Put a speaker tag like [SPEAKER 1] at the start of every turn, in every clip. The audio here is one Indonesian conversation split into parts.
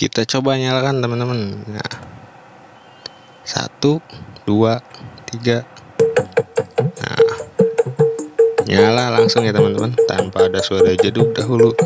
[SPEAKER 1] kita coba nyalakan teman-teman. Nah. Satu dua tiga. Nah. Nyala langsung ya teman-teman tanpa ada suara jeduk dahulu.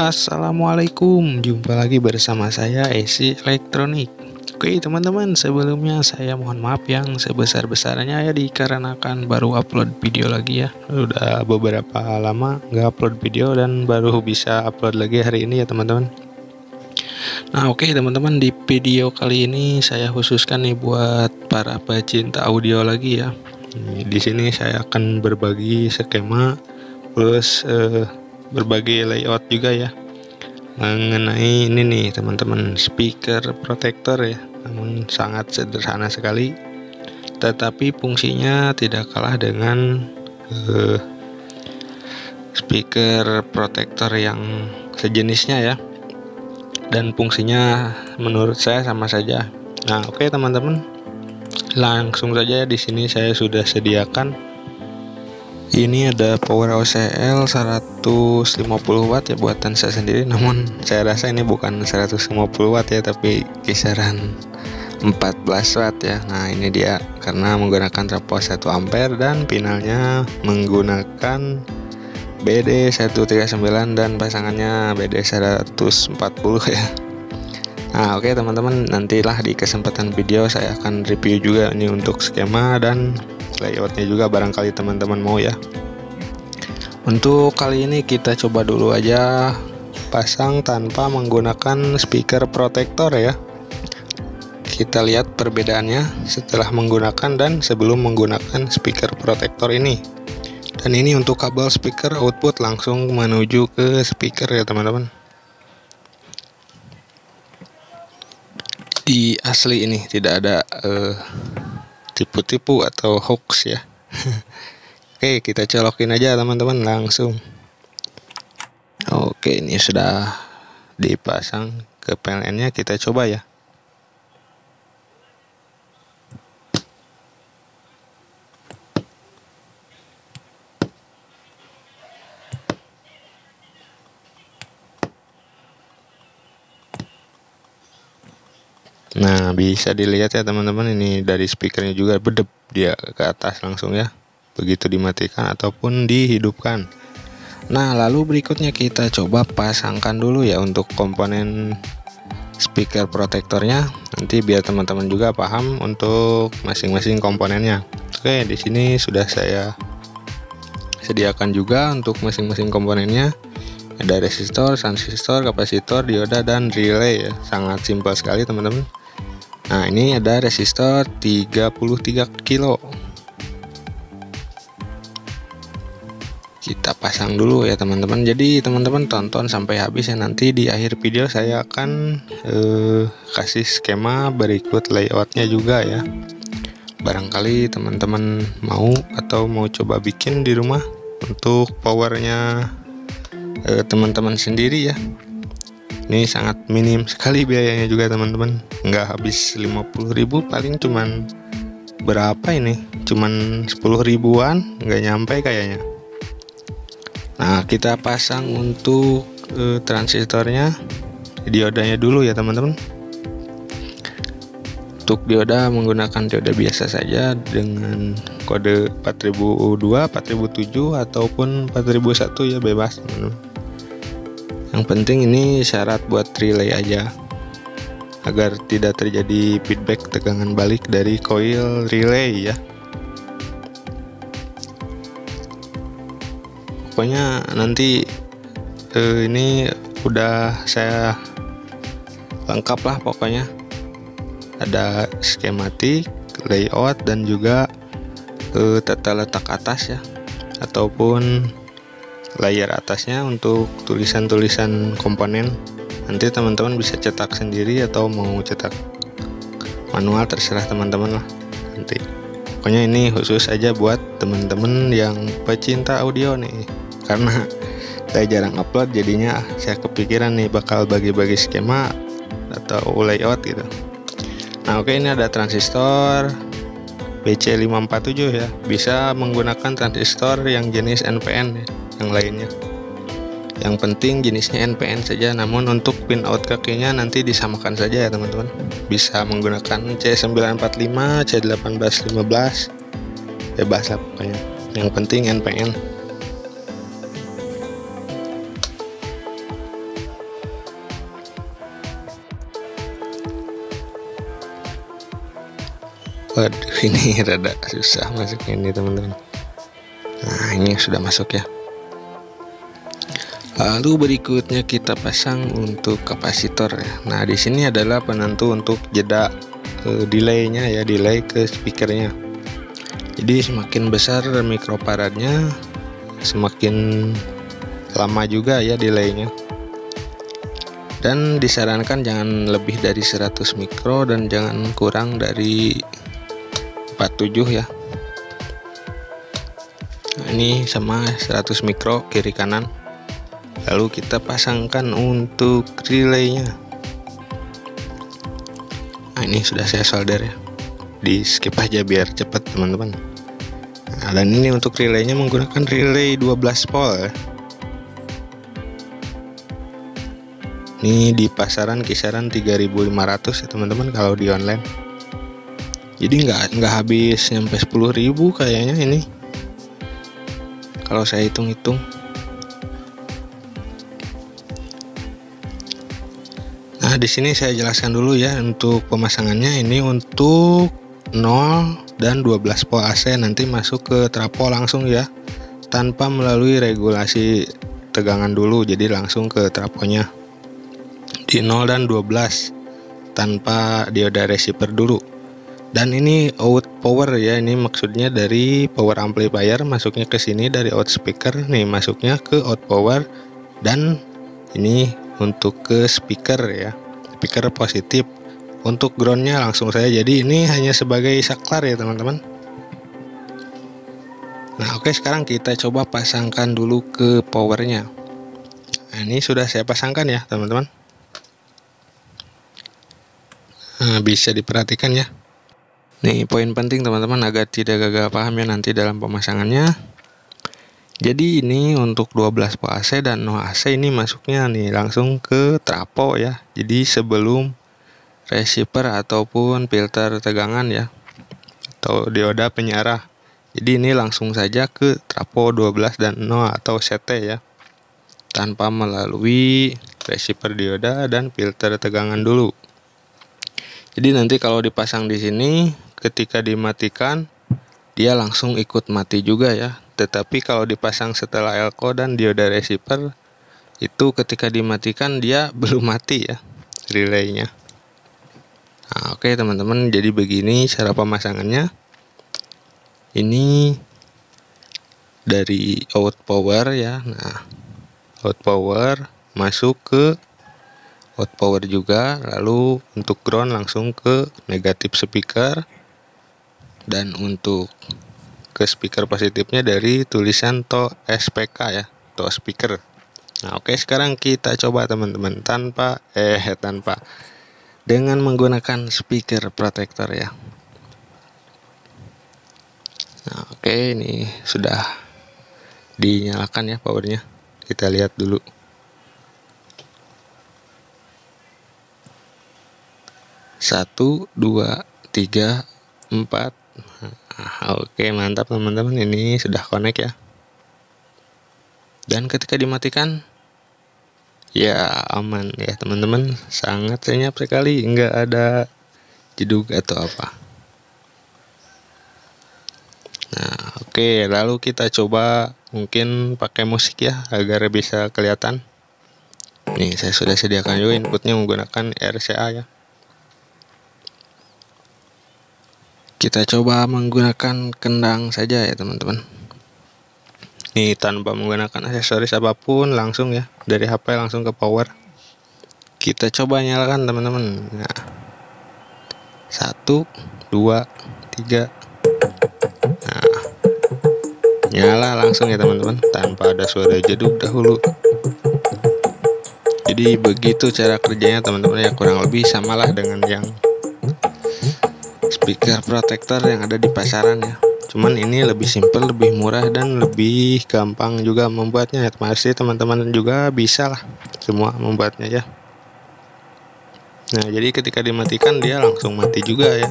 [SPEAKER 1] Assalamualaikum. Jumpa lagi bersama saya Esi Elektronik Oke teman-teman sebelumnya saya mohon maaf yang sebesar-besarnya ya dikarenakan baru upload video lagi ya. Udah beberapa lama nggak upload video dan baru bisa upload lagi hari ini ya teman-teman. Nah oke teman-teman di video kali ini saya khususkan nih buat para pecinta audio lagi ya. Di sini saya akan berbagi skema plus eh, berbagi layout juga ya mengenai ini nih teman-teman speaker protector ya. Namun sangat sederhana sekali. Tetapi fungsinya tidak kalah dengan uh, speaker protector yang sejenisnya ya. Dan fungsinya menurut saya sama saja. Nah oke okay, teman-teman. Langsung saja di sini saya sudah sediakan ini ada power OCL 150 watt ya buatan saya sendiri. Namun saya rasa ini bukan 150 watt ya tapi kisaran 14 watt ya. Nah ini dia karena menggunakan trafo 1 ampere dan pinalnya menggunakan BD 139 dan pasangannya BD 140 ya Nah oke okay, teman-teman nantilah di kesempatan video saya akan review juga ini untuk skema dan layoutnya juga barangkali teman-teman mau ya. Untuk kali ini kita coba dulu aja pasang tanpa menggunakan speaker protector ya. Kita lihat perbedaannya setelah menggunakan dan sebelum menggunakan speaker protector ini. Dan ini untuk kabel speaker output langsung menuju ke speaker ya teman-teman di asli ini tidak ada uh, tipu-tipu atau hoax ya. Oke kita colokin aja teman-teman langsung. Oke ini sudah dipasang ke PLN nya kita coba ya Nah bisa dilihat ya teman-teman ini dari speakernya juga bedep. Dia ke atas langsung ya. Begitu dimatikan ataupun dihidupkan. Nah lalu berikutnya kita coba pasangkan dulu ya untuk komponen speaker protektornya. Nanti biar teman-teman juga paham untuk masing-masing komponennya. Oke di sini sudah saya sediakan juga untuk masing-masing komponennya. Ada resistor, transistor, kapasitor, dioda, dan relay ya. Sangat simpel sekali teman-teman Nah ini ada resistor 33 kilo. Kita pasang dulu ya teman-teman. Jadi teman-teman tonton sampai habis ya. Nanti di akhir video saya akan eh, kasih skema berikut layoutnya juga ya. Barangkali teman-teman mau atau mau coba bikin di rumah untuk powernya eh, teman-teman sendiri ya ini sangat minim sekali biayanya juga teman-teman. Nggak habis 50.000 paling cuman berapa ini? Cuman 10 ribuan nggak nyampe kayaknya. Nah kita pasang untuk uh, transistornya diodanya dulu ya teman-teman. Untuk dioda menggunakan dioda biasa saja dengan kode 4002, 4007 ataupun 4001 ya bebas teman-teman yang penting ini syarat buat relay aja. Agar tidak terjadi feedback tegangan balik dari coil relay ya. Pokoknya nanti eh, ini udah saya lengkap lah pokoknya. Ada skematik layout dan juga eh, tata letak atas ya. Ataupun layar atasnya untuk tulisan-tulisan komponen. Nanti teman-teman bisa cetak sendiri atau mau cetak manual terserah teman-teman lah nanti. Pokoknya ini khusus aja buat teman-teman yang pecinta audio nih. Karena saya jarang upload jadinya saya kepikiran nih bakal bagi-bagi skema atau layout gitu. Nah oke ini ada transistor BC547 ya. Bisa menggunakan transistor yang jenis NPN ya yang lainnya. Yang penting jenisnya NPN saja namun untuk pin out kakinya nanti disamakan saja ya teman-teman. Bisa menggunakan C945 C1815 bebas lah pokoknya. Yang penting NPN waduh ini rada susah masuk ini teman-teman nah ini sudah masuk ya Lalu berikutnya kita pasang untuk kapasitor ya. Nah, di sini adalah penentu untuk jeda e, delaynya ya, delay ke speakernya. Jadi semakin besar mikrofaradnya, semakin lama juga ya delaynya. Dan disarankan jangan lebih dari 100 mikro dan jangan kurang dari 47 ya. Nah, ini sama 100 mikro kiri kanan. Lalu kita pasangkan untuk relaynya. Nah ini sudah saya solder ya. Di skip aja biar cepat teman-teman. Nah, dan ini untuk relaynya menggunakan relay 12 volt ya. ini di pasaran kisaran 3500 ya teman-teman kalau di online jadi nggak nggak habis sampai 10.000 kayaknya ini. Kalau saya hitung-hitung. Nah, di sini saya jelaskan dulu ya untuk pemasangannya. Ini untuk 0 dan 12 volt AC nanti masuk ke trapo langsung ya. Tanpa melalui regulasi tegangan dulu jadi langsung ke traponya. Di 0 dan 12 tanpa dioda receiver dulu dan ini out power ya ini maksudnya dari power amplifier masuknya ke sini dari out speaker nih masuknya ke out power. Dan ini untuk ke speaker ya speaker positif. Untuk groundnya langsung saya jadi ini hanya sebagai saklar ya teman-teman. Nah oke sekarang kita coba pasangkan dulu ke powernya. Nah, ini sudah saya pasangkan ya teman-teman. Nah, bisa diperhatikan ya nih poin penting teman-teman agar tidak gagal paham ya nanti dalam pemasangannya jadi ini untuk 12 volt AC dan no AC ini masuknya nih langsung ke trapo ya. Jadi sebelum receiver ataupun filter tegangan ya atau dioda penyarah. Jadi ini langsung saja ke trapo 12 dan no atau CT ya. Tanpa melalui receiver dioda dan filter tegangan dulu. Jadi nanti kalau dipasang di sini ketika dimatikan dia langsung ikut mati juga ya. Tetapi kalau dipasang setelah elko dan dioda receiver itu ketika dimatikan dia belum mati ya relaynya. Nah, oke okay, teman-teman jadi begini cara pemasangannya. Ini dari out power ya. Nah out power masuk ke out power juga. Lalu untuk ground langsung ke negatif speaker dan untuk ke speaker positifnya dari tulisan to SPK ya to speaker. Nah oke sekarang kita coba teman-teman. Tanpa eh tanpa. Dengan menggunakan speaker protector ya. Nah oke ini sudah dinyalakan ya powernya. Kita lihat dulu. Satu dua tiga empat oke mantap teman-teman. Ini sudah connect ya. Dan ketika dimatikan ya aman ya teman-teman. Sangat senyap sekali. Nggak ada jeduk atau apa. Nah oke. Lalu kita coba mungkin pakai musik ya agar bisa kelihatan. Nih saya sudah sediakan juga inputnya menggunakan RCA ya kita coba menggunakan kendang saja ya teman-teman. Ini tanpa menggunakan aksesoris apa pun langsung ya. Dari HP langsung ke power. Kita coba nyalakan teman-teman. Nah. Satu dua tiga. Nah. Nyala langsung ya teman-teman tanpa ada suara jeduk dahulu. Jadi begitu cara kerjanya teman-teman ya. Kurang lebih samalah dengan yang speaker protector yang ada di pasaran ya. Cuman ini lebih simpel lebih murah dan lebih gampang juga membuatnya. Ya masih teman-teman juga bisa lah semua membuatnya ya. Nah jadi ketika dimatikan dia langsung mati juga ya.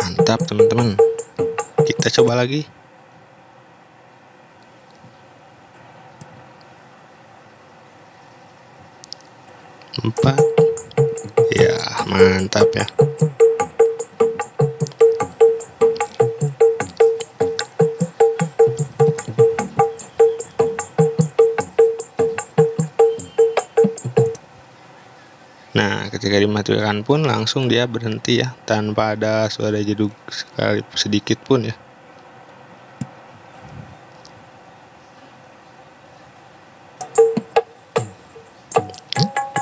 [SPEAKER 1] Mantap teman-teman. Kita coba lagi. Empat. Ya mantap ya ketika dimatikan pun langsung dia berhenti ya, tanpa ada suara jeduk sekali sedikit pun ya.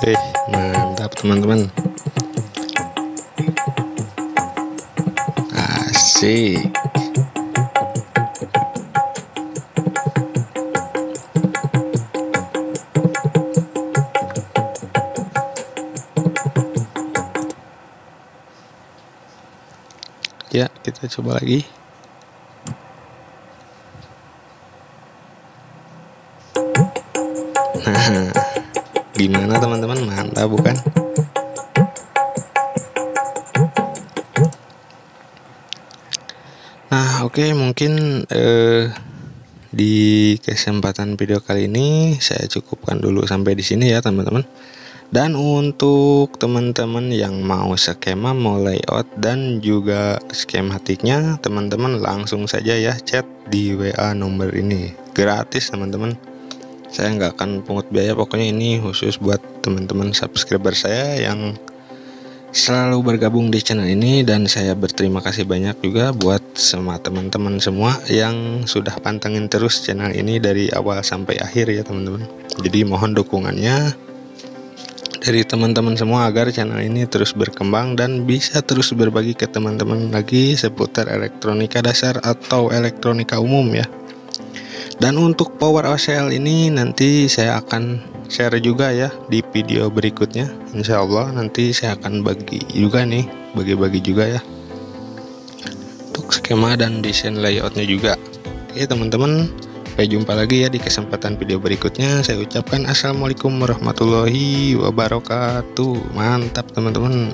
[SPEAKER 1] Eh, mantap teman-teman. Asik. Ya, kita coba lagi. Nah, gimana teman-teman? Mantap bukan? Nah, oke okay, mungkin eh, di kesempatan video kali ini saya cukupkan dulu sampai di sini ya teman-teman. Dan untuk teman-teman yang mau skema, mau layout dan juga skematiknya, teman-teman langsung saja ya chat di WA nomor ini. Gratis teman-teman. Saya nggak akan pungut biaya, pokoknya ini khusus buat teman-teman subscriber saya yang selalu bergabung di channel ini dan saya berterima kasih banyak juga buat semua teman-teman semua yang sudah pantengin terus channel ini dari awal sampai akhir ya teman-teman. Jadi mohon dukungannya dari teman-teman semua agar channel ini terus berkembang dan bisa terus berbagi ke teman-teman lagi seputar elektronika dasar atau elektronika umum ya. Dan untuk power OCL ini nanti saya akan share juga ya di video berikutnya. Insya Allah nanti saya akan bagi juga nih, bagi-bagi juga ya. Untuk skema dan desain layoutnya juga. Oke teman-teman, Sampai jumpa lagi ya di kesempatan video berikutnya. Saya ucapkan Assalamualaikum warahmatullahi wabarakatuh. Mantap teman-teman.